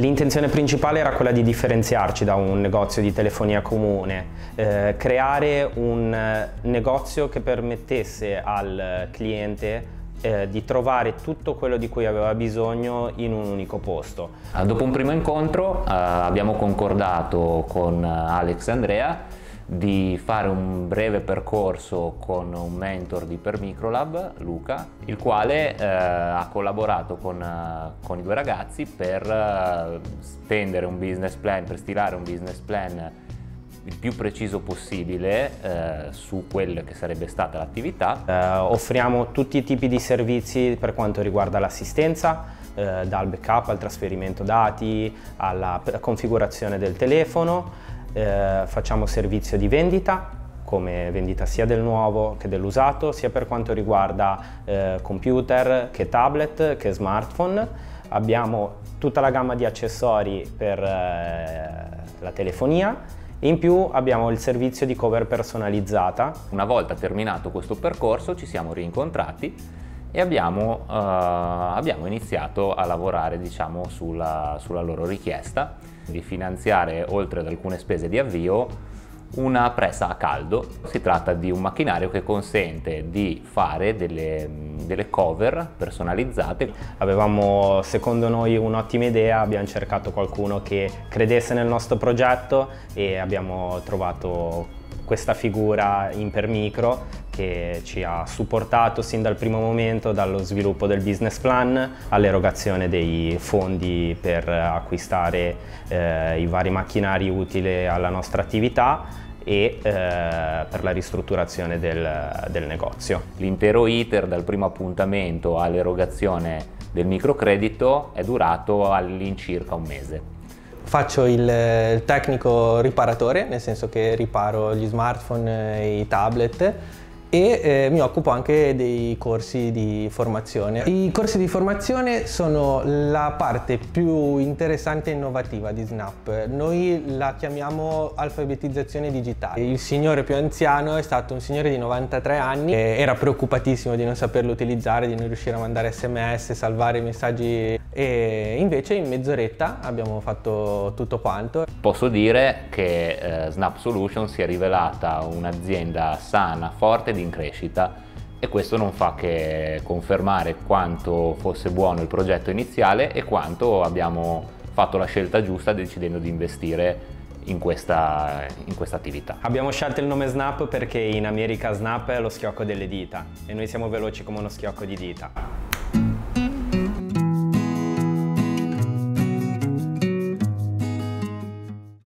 L'intenzione principale era quella di differenziarci da un negozio di telefonia comune, eh, creare un eh, negozio che permettesse al cliente eh, di trovare tutto quello di cui aveva bisogno in un unico posto. Ah, dopo un primo incontro eh, abbiamo concordato con Alex e Andrea di fare un breve percorso con un mentor di Permicrolab, Luca, il quale eh, ha collaborato con, uh, con, i due ragazzi per uh, stendere un business plan, per stilare un business plan il più preciso possibile eh, su quella che sarebbe stata l'attività. Eh, offriamo tutti i tipi di servizi per quanto riguarda l'assistenza, eh, dal backup al trasferimento dati, alla configurazione del telefono, eh, facciamo servizio di vendita come vendita sia del nuovo che dell'usato, sia per quanto riguarda eh, computer che tablet che smartphone. Abbiamo tutta la gamma di accessori per eh, la telefonia in più abbiamo il servizio di cover personalizzata. Una volta terminato questo percorso ci siamo rincontrati e abbiamo, uh, abbiamo iniziato a lavorare diciamo, sulla, sulla loro richiesta di finanziare, oltre ad alcune spese di avvio, una presa a caldo. Si tratta di un macchinario che consente di fare delle, delle, cover personalizzate. Avevamo secondo noi un'ottima idea, abbiamo cercato qualcuno che credesse nel nostro progetto e abbiamo trovato questa figura in Permicro che ci ha supportato sin dal primo momento, dallo sviluppo del business plan all'erogazione dei fondi per acquistare eh, i vari macchinari utili alla nostra attività e eh, per la ristrutturazione del, del negozio. L'intero iter dal primo appuntamento all'erogazione del microcredito è durato all'incirca un mese. Faccio il, il, tecnico riparatore, nel senso che riparo gli smartphone e i tablet e eh, mi occupo anche dei corsi di formazione. I corsi di formazione sono la parte più interessante e innovativa di Snap. Noi la chiamiamo alfabetizzazione digitale. Il signore più anziano è stato un signore di 93 anni, era preoccupatissimo di non saperlo utilizzare, di non riuscire a mandare sms, salvare messaggi e invece in mezz'oretta abbiamo fatto tutto quanto. Posso dire che eh, Snap Solution si è rivelata un'azienda sana, forte in crescita e questo non fa che confermare quanto fosse buono il progetto iniziale e quanto abbiamo fatto la scelta giusta decidendo di investire in questa, in questa, attività. Abbiamo scelto il nome Snap perché in America Snap è lo schiocco delle dita e noi siamo veloci come uno schiocco di dita.